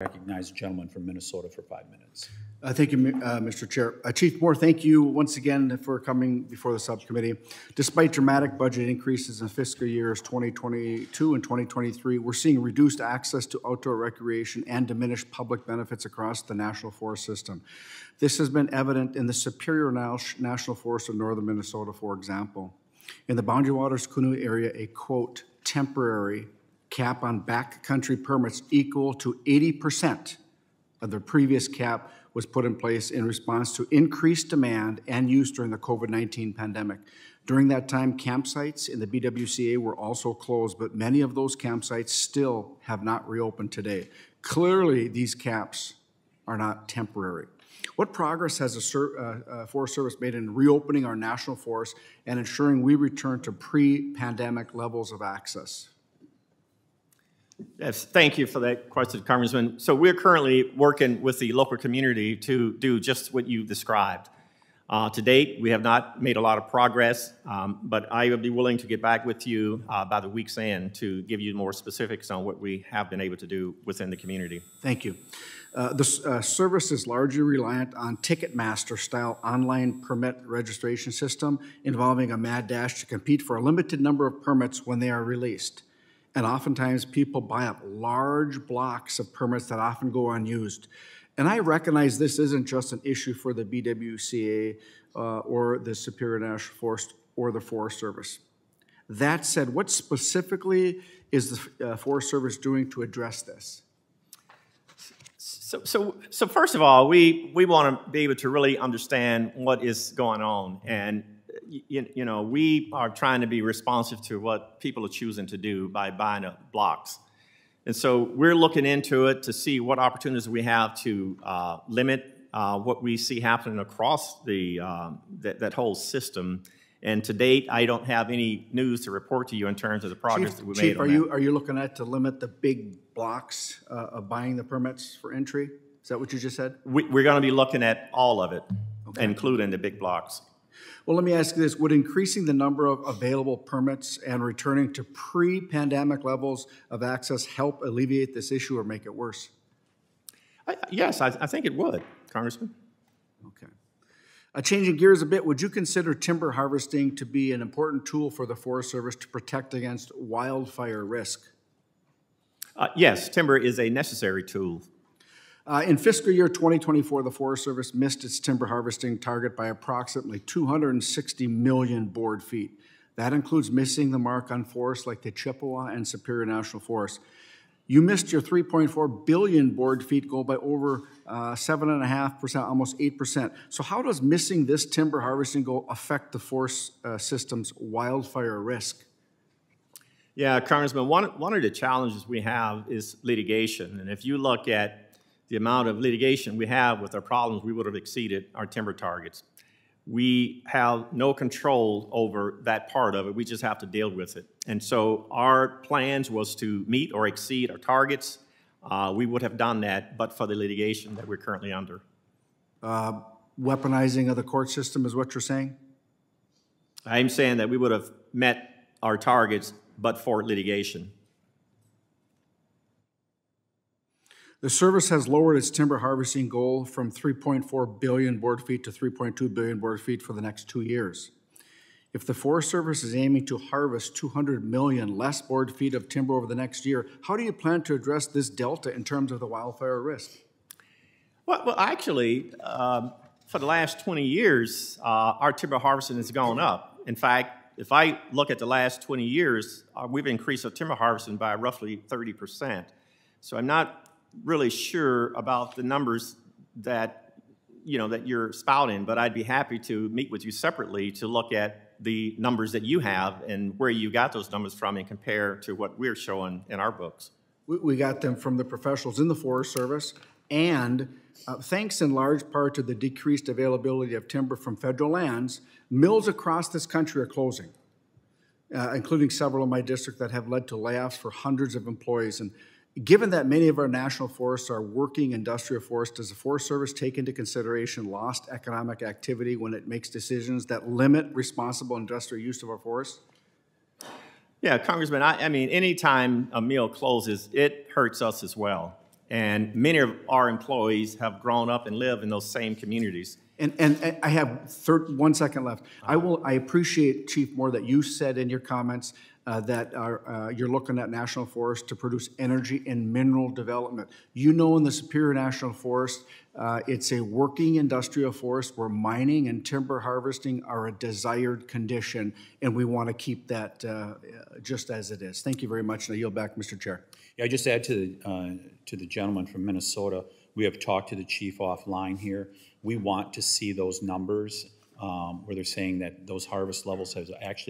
Recognize the gentleman from Minnesota for five minutes. Uh, Thank you, uh, Mr. Chair. Uh, Chief Moore, thank you once again for coming before the subcommittee. Despite dramatic budget increases in fiscal years 2022 and 2023, we're seeing reduced access to outdoor recreation and diminished public benefits across the national forest system. This has been evident in the Superior National Forest of northern Minnesota, for example. In the Boundary Waters Canoe area, a quote, temporary cap on backcountry permits equal to 80% of the previous cap was put in place in response to increased demand and use during the COVID-19 pandemic. During that time, campsites in the BWCA were also closed, but many of those campsites still have not reopened today. Clearly, these caps are not temporary. What progress has the uh, uh, Forest Service made in reopening our national forests and ensuring we return to pre-pandemic levels of access? Yes, thank you for that question, Congressman. So we're currently working with the local community to do just what you described. Uh, to date, we have not made a lot of progress, um, but I would be willing to get back with you uh, by the week's end to give you more specifics on what we have been able to do within the community. Thank you. Uh, The uh, service is largely reliant on Ticketmaster-style online permit registration system involving a mad dash to compete for a limited number of permits when they are released. And oftentimes, people buy up large blocks of permits that often go unused. And I recognize this isn't just an issue for the BWCA uh, or the Superior National Forest or the Forest Service. That said, what specifically is the uh, Forest Service doing to address this? So, so, so first of all, we, we want to be able to really understand what is going on. And, you, you know, we are trying to be responsive to what people are choosing to do by buying up blocks. And so we're looking into it to see what opportunities we have to uh, limit uh, what we see happening across the, um, that, that whole system. And to date, I don't have any news to report to you in terms of the progress Chief, that we Chief, made on are that. you, are you looking at to limit the big blocks uh, of buying the permits for entry? Is that what you just said? We, we're going to be looking at all of it, including the big blocks. Well, let me ask you this, would increasing the number of available permits and returning to pre-pandemic levels of access help alleviate this issue or make it worse? I, yes, I, I think it would, Congressman. Okay. Uh, Changing gears a bit, would you consider timber harvesting to be an important tool for the Forest Service to protect against wildfire risk? Uh, yes, timber is a necessary tool. Uh, In fiscal year 2024, the Forest Service missed its timber harvesting target by approximately 260 million board feet. That includes missing the mark on forests like the Chippewa and Superior National Forest. You missed your 3.4 billion board feet goal by over uh, 7.5%, almost 8%. So how does missing this timber harvesting goal affect the forest uh, system's wildfire risk? Yeah, Congressman, one, one of the challenges we have is litigation. And if you look at the amount of litigation we have with our problems, we would have exceeded our timber targets. We have no control over that part of it. We just have to deal with it. And so our plans was to meet or exceed our targets. Uh, we would have done that, but for the litigation that we're currently under. Uh, Weaponizing of the court system is what you're saying? I'm saying that we would have met our targets, but for litigation. The service has lowered its timber harvesting goal from 3.4 billion board feet to 3.2 billion board feet for the next two years. If the Forest Service is aiming to harvest 200 million less board feet of timber over the next year, how do you plan to address this delta in terms of the wildfire risk? Well, well actually, um, for the last 20 years, uh, our timber harvesting has gone up. In fact, if I look at the last 20 years, uh, we've increased our timber harvesting by roughly 30%. So I'm not really sure about the numbers that you know that you're spouting, but I'd be happy to meet with you separately to look at the numbers that you have and where you got those numbers from and compare to what we're showing in our books. We, we got them from the professionals in the Forest Service, and uh, thanks in large part to the decreased availability of timber from federal lands, mills across this country are closing, uh, including several in my district that have led to layoffs for hundreds of employees. And given that many of our national forests are working industrial forests, does the Forest Service take into consideration lost economic activity when it makes decisions that limit responsible industrial use of our forests? Yeah, Congressman, I, I mean, anytime a mill closes, it hurts us as well. And many of our employees have grown up and live in those same communities. And, and and I have one second left. I will, I appreciate, Chief Moore, that you said in your comments uh, that are, uh, you're looking at national forest to produce energy and mineral development. You know, in the Superior National Forest, uh, it's a working industrial forest where mining and timber harvesting are a desired condition, and we want to keep that uh, just as it is. Thank you very much, and I yield back, Mr. Chair. Yeah, I just add to, the uh, to the gentleman from Minnesota, we have talked to the chief offline here. We want to see those numbers um, where they're saying that those harvest levels have actually